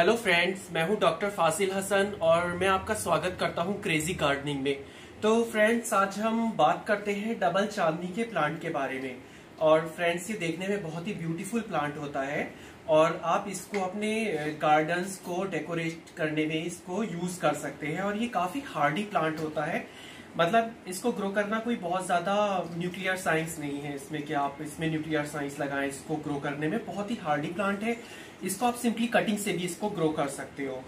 Hello friends मैं हूँ doctor Faasil Hasan और मैं आपका स्वागत करता हूँ क्रेजी गार्डनिंग में। तो फ्रेंड्स आज हम बात करते हैं डबल चांदनी के प्लांट के बारे में। और फ्रेंड्स ये देखने में बहुत ही ब्यूटीफुल प्लांट होता है और आप इसको अपने गार्डन्स को डेकोरेट करने में इसको यूज़ कर सकते हैं और ये काफ़ी हार्डी प्लांट होता है। मतलब इसको ग्रो करना कोई बहुत ज़्यादा न्यूक्लियर साइंस नहीं है। इसमें कि आप इसमें न्यूक्लियर साइंस लगाएँ, इसको ग्रो करने में बहुत ही हार्डी प्लांट है। इसको आप सिंपली कटिंग से भी इसको ग्रो कर सकते हो।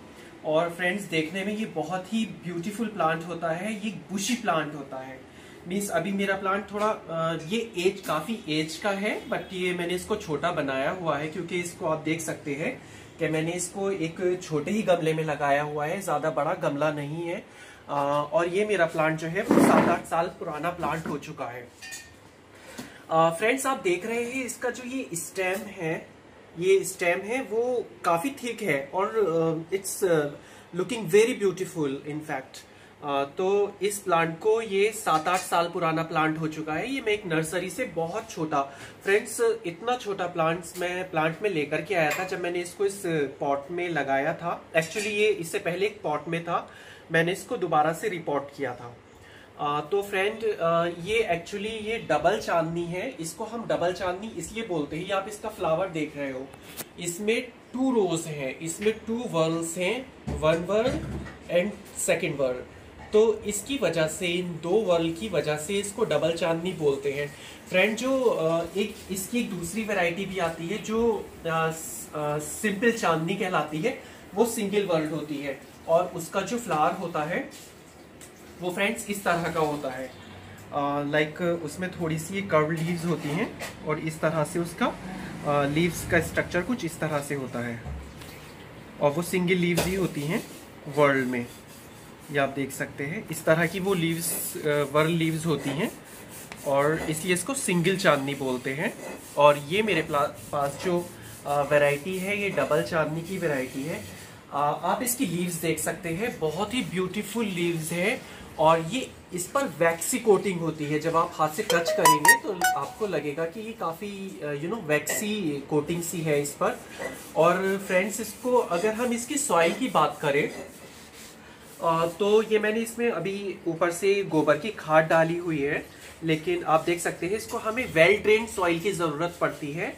और फ्रेंड्स देखने में ये बहुत ही ब्यूटीफुल प्लांट होता है, ये बुशी प्लांट होता है। मीन्स अभी मेरा प्लांट थोड़ा ये एज काफ़ी एज का है बट ये मैंने इसको छोटा बनाया हुआ है क्योंकि इसको आप देख सकते हैं कि मैंने इसको एक छोटे ही गमले में लगाया हुआ है, ज़्यादा बड़ा गमला नहीं है। और ये मेरा प्लांट जो है सात आठ साल पुराना प्लांट हो चुका है। फ्रेंड्स आप देख रहे हैं इसका जो ये स्टेम है ये स्टेम है, वो काफ़ी थिक है और it's looking very beautiful in fact तो इस प्लांट को ये सात आठ साल पुराना प्लांट हो चुका है। ये मैं एक नर्सरी से बहुत छोटा फ्रेंड्स इतना छोटा प्लांट मैं प्लांट में लेकर के आया था जब मैंने इसको इस पॉट में लगाया था। एक्चुअली ये इससे पहले एक पॉट में था। मैंने इसको दोबारा से रिपोर्ट किया था। आ, तो फ्रेंड ये एक्चुअली ये डबल चांदनी है। इसको हम डबल चांदनी इसलिए बोलते हैं आप इसका फ्लावर देख रहे हो। इसमें टू रोज हैं। इसमें टू वर्ल्स हैं one whorl and second whorl तो इसकी वजह से इन दो वर्ल्ड की वजह से इसको डबल चांदनी बोलते हैं। फ्रेंड जो एक इसकी एक दूसरी वैरायटी भी आती है जो सिंपल चांदनी कहलाती है वो सिंगल वर्ल्ड होती है। और उसका जो फ्लावर होता है वो फ्रेंड्स इस तरह का होता है। लाइक like, उसमें थोड़ी सी कर्व लीव्स होती हैं और इस तरह से उसका लीव्स का स्ट्रक्चर कुछ इस तरह से होता है। और वो सिंगल लीव्स ही होती हैं वर्ल्ड में। ये आप देख सकते हैं। इस तरह की वो लीव्स वर्ल्ड लीव्स होती हैं और इसलिए इसको सिंगल चांदनी बोलते हैं। और ये मेरे पास जो वैरायटी है ये डबल चांदनी की वैरायटी है। आप इसकी लीव्स देख सकते हैं। बहुत ही ब्यूटीफुल लीव्स है। और ये इस पर वैक्सी कोटिंग होती है। जब आप हाथ से टच करेंगे तो आपको लगेगा कि ये काफ़ी यू नो वैक्सी कोटिंग सी है इस पर। और फ्रेंड्स इसको अगर हम इसकी सॉइल की बात करें तो ये मैंने इसमें अभी ऊपर से गोबर की खाद डाली हुई है। लेकिन आप देख सकते हैं, इसको हमें वेल ड्रेन सॉइल की ज़रूरत पड़ती है।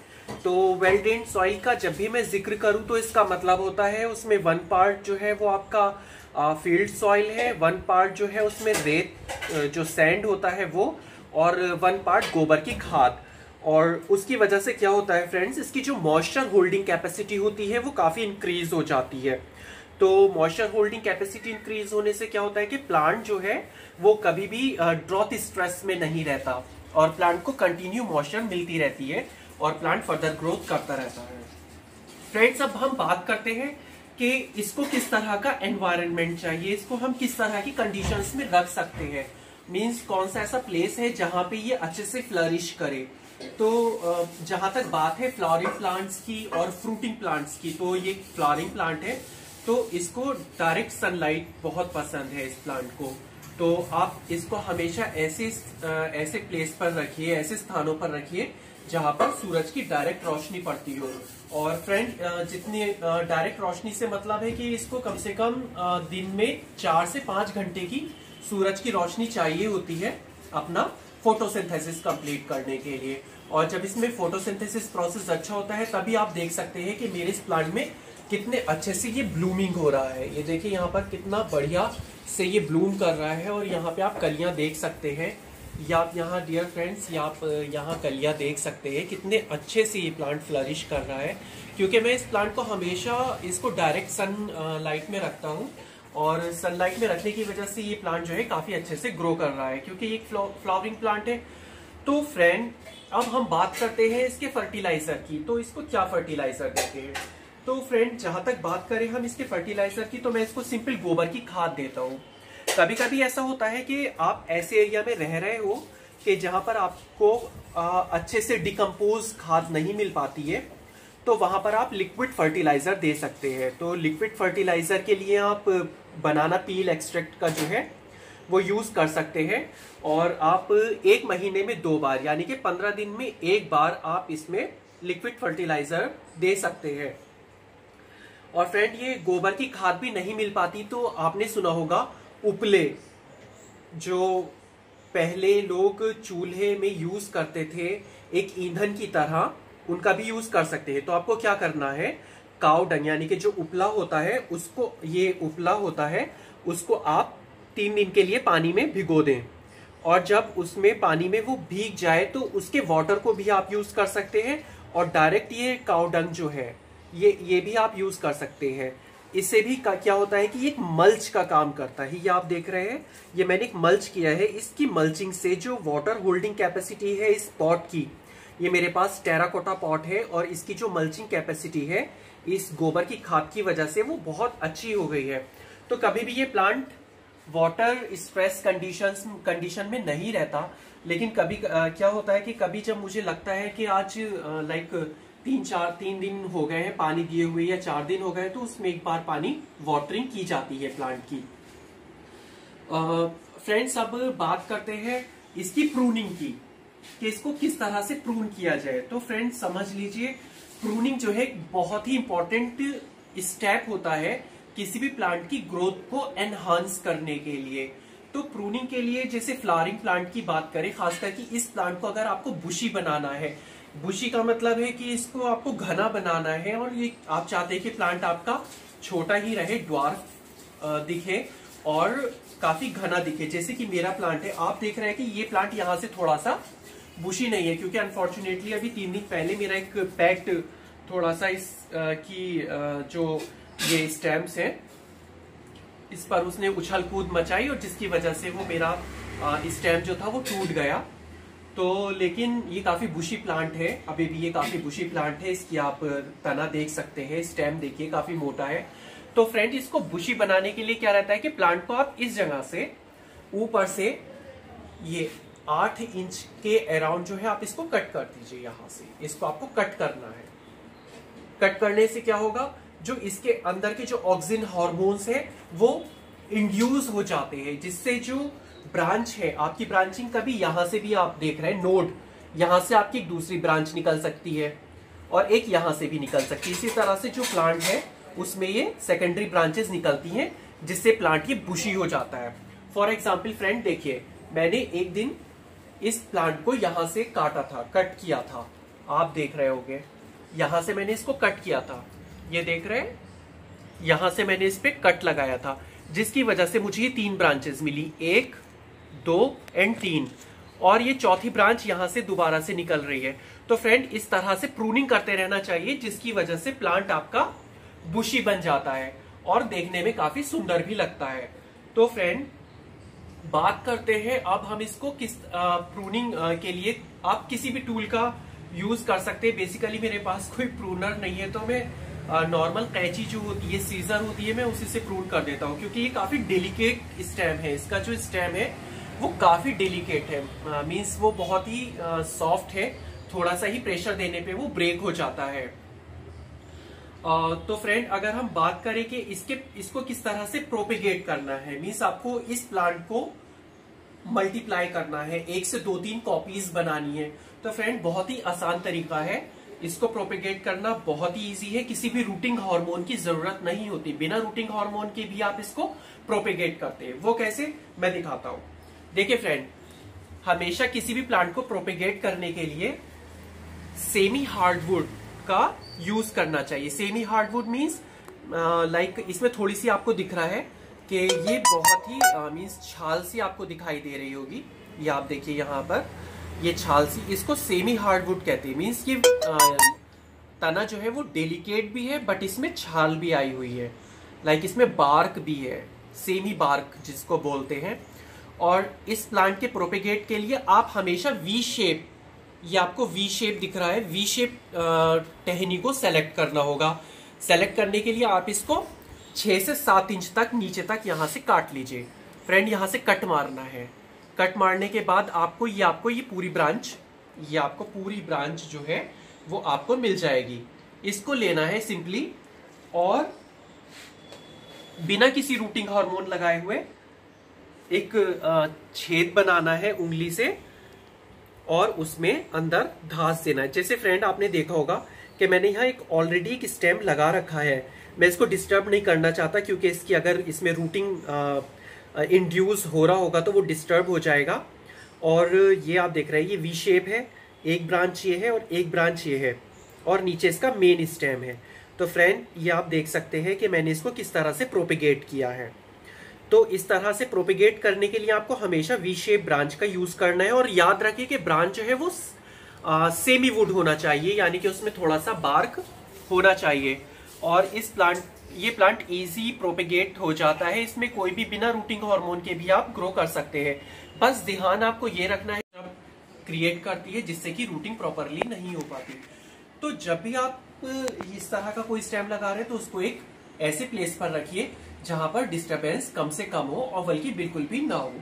तो वेल ड्रेन सॉइल का जब भी मैं ज़िक्र करूँ तो इसका मतलब होता है उसमें वन पार्ट जो है वो आपका फ़ील्ड सॉइल है वन पार्ट जो है उसमें रेत जो सैंड होता है वो, और वन पार्ट गोबर की खाद। और उसकी वजह से क्या होता है फ्रेंड्स इसकी जो मॉइस्चर होल्डिंग कैपेसिटी होती है वो काफ़ी इंक्रीज हो जाती है। तो मॉइस्चर होल्डिंग कैपेसिटी इंक्रीज होने से क्या होता है कि प्लांट जो है वो कभी भी ड्रॉथ स्ट्रेस में नहीं रहता, और प्लांट को कंटिन्यू मॉइस्चर मिलती रहती है, और प्लांट फर्दर ग्रोथ करता रहता है। फ्रेंड्स अब हम बात करते हैं कि इसको किस तरह का एनवायरनमेंट चाहिए, इसको हम किस तरह की कंडीशंस में रख सकते हैं। मींस कौन सा ऐसा प्लेस है जहाँ पे ये अच्छे से फ्लरिश करे। तो जहाँ तक बात है फ्लॉरिंग प्लांट्स की और फ्रूटिंग प्लांट्स की तो ये फ्लॉरिंग प्लांट है। तो इसको डायरेक्ट सनलाइट बहुत पसंद है इस प्लांट को। तो आप इसको हमेशा ऐसे ऐसे प्लेस पर रखिए, ऐसे स्थानों पर रखिए जहाँ पर सूरज की डायरेक्ट रोशनी पड़ती हो। और फ्रेंड जितनी डायरेक्ट रोशनी से मतलब है कि इसको कम से कम दिन में चार से पाँच घंटे की सूरज की रोशनी चाहिए होती है अपना फोटोसिंथेसिस कंप्लीट करने के लिए। और जब इसमें फोटोसिंथेसिस प्रोसेस अच्छा होता है, तभी आप देख सकते हैं कि मेरे इस प्लांट में कितने अच्छे से ये ब्लूमिंग हो रहा है। ये देखिए, यहाँ पर कितना बढ़िया से ये ब्लूम कर रहा है और यहाँ पे आप कलियाँ देख सकते हैं। या आप यहाँ डियर फ्रेंड्स या आप, यहाँ कलिया देख सकते हैं कितने अच्छे से ये प्लांट फ्लरिश कर रहा है। क्योंकि मैं इस प्लांट को हमेशा इसको डायरेक्ट सन लाइट में रखता हूँ और सनलाइट में रखने की वजह से ये प्लांट जो है काफ़ी अच्छे से ग्रो कर रहा है। क्योंकि ये फ्लावरिंग प्लांट है। तो फ्रेंड अब हम बात करते हैं इसके फर्टिलाइज़र की। तो इसको क्या फर्टिलाइज़र देते हैं? तो फ्रेंड जहाँ तक बात करें हम इसके फर्टिलाइज़र की तो मैं इसको सिंपल गोबर की खाद देता हूँ। कभी कभी ऐसा होता है कि आप ऐसे एरिया में रह रहे हो कि जहाँ पर आपको आ, अच्छे से डिकम्पोज खाद नहीं मिल पाती है तो वहाँ पर आप लिक्विड फर्टिलाइज़र दे सकते हैं। तो लिक्विड फर्टिलाइज़र के लिए आप बनाना पील एक्सट्रैक्ट का जो है वो यूज़ कर सकते हैं और आप एक महीने में दो बार यानी कि पंद्रह दिन में एक बार आप इसमें लिक्विड फर्टिलाइज़र दे सकते हैं। और फ्रेंड ये गोबर की खाद भी नहीं मिल पाती तो आपने सुना होगा उपले, जो पहले लोग चूल्हे में यूज़ करते थे, एक ईंधन की तरह, उनका भी यूज़ कर सकते हैं। तो आपको क्या करना है? काउ डंग, यानी कि जो उपला होता है, उसको, ये उपला होता है, उसको आप तीन दिन के लिए पानी में भिगो दें। और जब उसमें पानी में वो भीग जाए तो उसके वाटर को भी आप यूज़ कर सकते हैं। और डायरेक्ट ये काउ डंग जो है, ये ये भी आप यूज़ कर सकते हैं। इससे भी क्या होता है कि एक मल्च का काम करता है। ये आप देख रहे हैं ये मैंने एक मल्च किया है। इसकी मल्चिंग से जो वाटर होल्डिंग कैपेसिटी है इस पॉट की ये मेरे पास टेराकोटा पॉट है और इसकी जो मल्चिंग कैपेसिटी है इस गोबर की खाद की वजह से वो बहुत अच्छी हो गई है। तो कभी भी ये plant water stress condition condition में नहीं रहता लेकिन कभी आ, क्या होता है कि कभी जब मुझे लगता है कि आज लाइक तीन चार, तीन दिन हो गए हैं पानी दिए हुए या चार दिन हो गए तो उसमें एक बार पानी वाटरिंग की जाती है प्लांट की। फ्रेंड्स अब बात करते हैं इसकी प्रूनिंग की, कि इसको किस तरह से प्रून किया जाए। तो फ्रेंड्स समझ लीजिए प्रूनिंग जो है बहुत ही इंपॉर्टेंट स्टेप होता है किसी भी प्लांट की ग्रोथ को एनहांस करने के लिए। तो प्रूनिंग के लिए जैसे फ्लावरिंग प्लांट की बात करें, खासकर कि इस प्लांट को अगर आपको बुशी बनाना है बुशी का मतलब है कि इसको आपको घना बनाना है और ये आप चाहते हैं कि प्लांट आपका छोटा ही रहे ड्वार्फ दिखे और काफ़ी घना दिखे। जैसे कि मेरा प्लांट है आप देख रहे हैं कि ये प्लांट यहाँ से थोड़ा सा बुशी नहीं है क्योंकि अनफॉर्चुनेटली अभी तीन दिन पहले मेरा एक पैक्ट थोड़ा सा इस आ, की आ, जो ये स्टैम्प्स है इस पर उसने उछल कूद मचाई और जिसकी वजह से वो मेरा स्टैम्प जो था वो टूट गया। तो लेकिन ये काफ़ी बुशी प्लांट है। अभी भी ये काफ़ी बुशी प्लांट है। इसकी आप तना देख सकते हैं। स्टेम देखिए, काफ़ी मोटा है। तो फ्रेंड इसको बुशी बनाने के लिए क्या रहता है कि प्लांट को आप इस जगह से, ऊपर से ये आठ इंच के अराउंड जो है, आप इसको कट कर दीजिए यहाँ से। इसको आपको कट करना है। कट करने से क्या होगा? जो इसके अंदर के जो ऑक्सीजन हॉर्मोन्स है, वो इंड्यूस हो जाते हैं, जिससे जो ब्रांच है, आपकी ब्रांचिंग कभी यहाँ से भी आप देख रहे हैं, नोड, यहाँ से आपकी एक दूसरी ब्रांच निकल सकती है और एक यहाँ से भी निकल सकती है। इसी तरह से जो प्लांट है, उसमें ये सेकेंडरी ब्रांचेस निकलती हैं, जिससे प्लांट ये बुशी हो जाता है। फॉर एग्ज़ाम्पल फ्रेंड देखिए, मैंने एक दिन इस प्लांट को यहाँ से काटा था कट किया था। आप देख रहे होगे, यहाँ से मैंने इसको कट किया था। ये देख रहे हैं, यहाँ से मैंने इस पर कट लगाया था। जिसकी वजह से मुझे ये तीन ब्रांचेस मिली। एक, दो एंड तीन। और ये चौथी ब्रांच यहाँ से दोबारा से निकल रही है। तो फ्रेंड इस तरह से प्रूनिंग करते रहना चाहिए, जिसकी वजह से प्लांट आपका बुशी बन जाता है और देखने में काफ़ी सुंदर भी लगता है। तो फ्रेंड बात करते हैं अब हम इसको किस प्रूनिंग के लिए आप किसी भी टूल का यूज़ कर सकते हैं। बेसिकली मेरे पास कोई प्रूनर नहीं है तो मैं नॉर्मल कैची जो होती है सीजर होती है मैं उसी से प्रून कर देता हूँ क्योंकि ये काफ़ी डेलिकेट स्टेम है। इसका जो स्टेम है वो काफ़ी डेलिकेट है। मीन्स वो बहुत ही सॉफ्ट है। थोड़ा सा ही प्रेशर देने पे वो ब्रेक हो जाता है। आ, तो फ्रेंड अगर हम बात करें कि इसके इसको किस तरह से प्रोपिगेट करना है मीन्स आपको इस प्लांट को मल्टीप्लाई करना है। एक से दो तीन कॉपीज बनानी है। तो फ्रेंड बहुत ही आसान तरीका है। इसको प्रोपिगेट करना बहुत ही इजी है। किसी भी रूटिंग हार्मोन की ज़रूरत नहीं होती। बिना रूटिंग हार्मोन के भी आप इसको प्रोपिगेट करते हैं। वो कैसे? मैं दिखाता हूँ। देखिए फ्रेंड हमेशा किसी भी प्लांट को प्रोपिगेट करने के लिए सेमी हार्डवुड का यूज़ करना चाहिए। सेमी हार्डवुड मीन्स लाइक इसमें थोड़ी सी आपको दिख रहा है कि ये बहुत ही मीन्स छाल सी आपको दिखाई दे रही होगी। ये आप देखिए यहाँ पर। ये छाल सी इसको सेमी हार्डवुड कहते हैं। मीन्स uh, तना जो है वो डेलिकेट भी है बट इसमें छाल भी आई हुई है। लाइक like इसमें बार्क भी है सेमी बार्क जिसको बोलते हैं। और इस प्लांट के प्रोपेगेट के लिए आप हमेशा वी शेप ये आपको वी शेप दिख रहा है। वी शेप टहनी को सेलेक्ट करना होगा। सेलेक्ट करने के लिए आप इसको छह से सात इंच तक नीचे तक यहाँ से काट लीजिए। फ्रेंड यहाँ से कट मारना है। कट मारने के बाद आपको ये आपको ये पूरी ब्रांच ये आपको पूरी ब्रांच जो है, वो आपको मिल जाएगी। इसको लेना है सिंपली और बिना किसी रूटिंग हार्मोन लगाए हुए एक छेद बनाना है उंगली से और उसमें अंदर घास देना है। जैसे फ्रेंड आपने देखा होगा कि मैंने यहाँ एक ऑलरेडी एक स्टेम लगा रखा है। मैं इसको डिस्टर्ब नहीं करना चाहता क्योंकि इसकी अगर इसमें रूटिंग इंड्यूस हो रहा होगा तो वो डिस्टर्ब हो जाएगा। और ये आप देख रहे हैं, ये वी शेप है, एक ब्रांच ये है और एक ब्रांच ये है और नीचे इसका मेन स्टेम है। तो फ्रेंड ये आप देख सकते हैं कि मैंने इसको किस तरह से प्रोपिगेट किया है। तो इस तरह से प्रोपिगेट करने के लिए आपको हमेशा वी शेप ब्रांच का यूज़ करना है और याद रखिए कि ब्रांच जो है वो सेमी वुड होना चाहिए, यानी कि उसमें थोड़ा सा बार्क होना चाहिए। और इस प्लांट ये प्लांट इजी प्रोपेगेट हो जाता है। इसमें कोई भी बिना रूटिंग हार्मोन के भी आप ग्रो कर सकते हैं। बस ध्यान आपको ये रखना है, जब क्रिएट करती है, जिससे कि रूटिंग प्रॉपरली नहीं हो पाती। तो जब भी आप इस तरह का कोई स्टेम लगा रहे हैं तो उसको एक ऐसे प्लेस पर रखिए, जहाँ पर डिस्टरबेंस कम से कम हो और बल्कि बिल्कुल भी ना हो।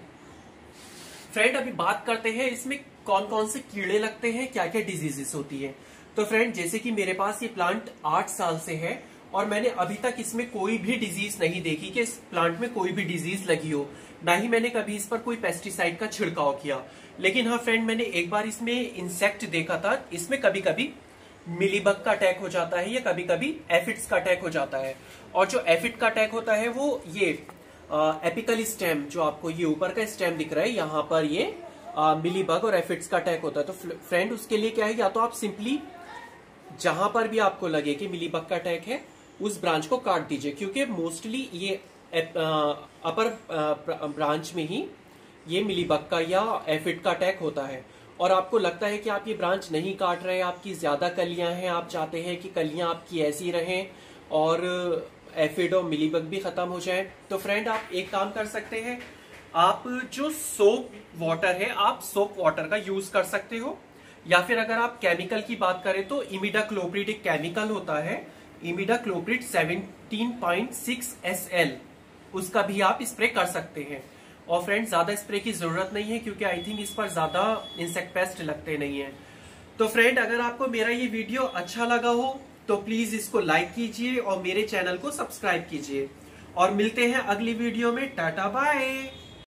फ्रेंड अभी बात करते हैं, इसमें कौन कौन से कीड़े लगते हैं क्या क्या डिजीजेस होती है? तो फ्रेंड जैसे कि मेरे पास ये प्लांट आठ साल से है और मैंने अभी तक इसमें कोई भी डिज़ीज़ नहीं देखी कि इस प्लांट में कोई भी डिज़ीज़ लगी हो। ना ही मैंने कभी इस पर कोई पेस्टिसाइड का छिड़काव किया। लेकिन हाँ फ्रेंड मैंने एक बार इसमें इंसेक्ट देखा था। इसमें कभी कभी मिलीबग का अटैक हो जाता है या कभी कभी एफिड्स का अटैक हो जाता है। और जो एफिड का अटैक होता है, वो ये एपिकल स्टेम जो आपको ये ऊपर का स्टेम दिख रहा है, यहाँ पर ये मिलीबग और एफिड्स का अटैक होता है। तो फ्रेंड उसके लिए क्या है? या तो आप सिंपली जहाँ पर भी आपको लगे कि मिलीबग का अटैक है उस ब्रांच को काट दीजिए, क्योंकि मोस्टली ये अपर ब्रांच में ही ये मिलीबग का या एफिड का अटैक होता है। और आपको लगता है कि आप ये ब्रांच नहीं काट रहे आपकी ज़्यादा कलियाँ हैं, आप चाहते हैं कि कलियाँ आपकी ऐसी रहें और एफिड और मिलीबग भी खत्म हो जाए। तो फ्रेंड, आप एक काम कर सकते हैं, आप जो सोप वाटर है, आप सोप वाटर का यूज़ कर सकते हो। या फिर अगर आप केमिकल की बात करें तो इमिडा क्लोप्रिड एक केमिकल होता है इमिडा क्लोप्रिड 17.6 एसएल उसका भी आप स्प्रे कर सकते हैं। और फ्रेंड ज़्यादा स्प्रे की ज़रूरत नहीं है, क्योंकि आई थिंक इस पर ज़्यादा इंसेक्ट पेस्ट लगते नहीं है। तो फ्रेंड अगर आपको मेरा ये वीडियो अच्छा लगा हो तो प्लीज़ इसको लाइक कीजिए और मेरे चैनल को सब्सक्राइब कीजिए। और मिलते हैं अगली वीडियो में। Tata bye